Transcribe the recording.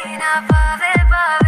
above above